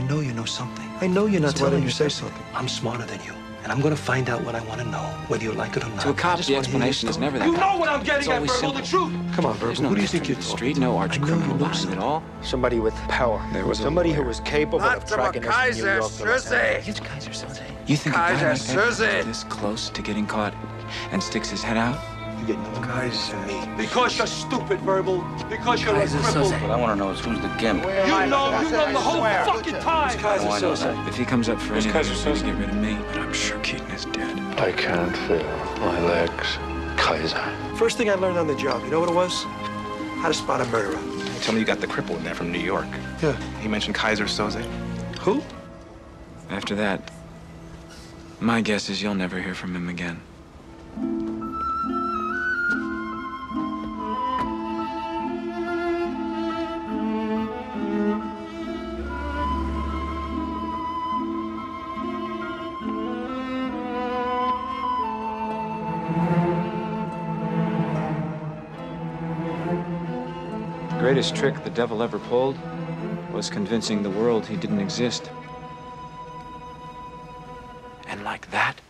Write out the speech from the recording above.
I know you know something. I know you're not So why telling didn't you say something? I'm smarter than you, and I'm gonna find out what I want to know, whether you like it or not. To a I cop, the wanna hear your explanation is never that You know what. I'm getting It's at, always Verbal, the truth. Come on, There's Verbal. no Who do you think you're in the talking street, no arch I you criminal know behind it all. Somebody with power. There was somebody who was capable of tracking us from New York to Los Angeles. It's Keyser Soze. You think a guy Keyser like that Soze. is this close to getting caught and sticks his head out? You get no Keyser. from me. Because you're stupid, Verbal. Because you're Keyser a cripple. Soze. What I want to know is who's the gimp. You know, you run the whole fucking time. Keyser Oh, I know Soze. If he comes up for anything, Keyser he's gonna Soze? get rid of me. But I'm sure Keaton is dead. I can't feel my legs. Keyser. First thing I learned on the job, you know what it was? How to spot a murderer. Tell me you got the cripple in there from New York. Yeah. He mentioned Keyser Soze. Who? After that, my guess is you'll never hear from him again. The greatest trick the devil ever pulled was convincing the world he didn't exist. And like that.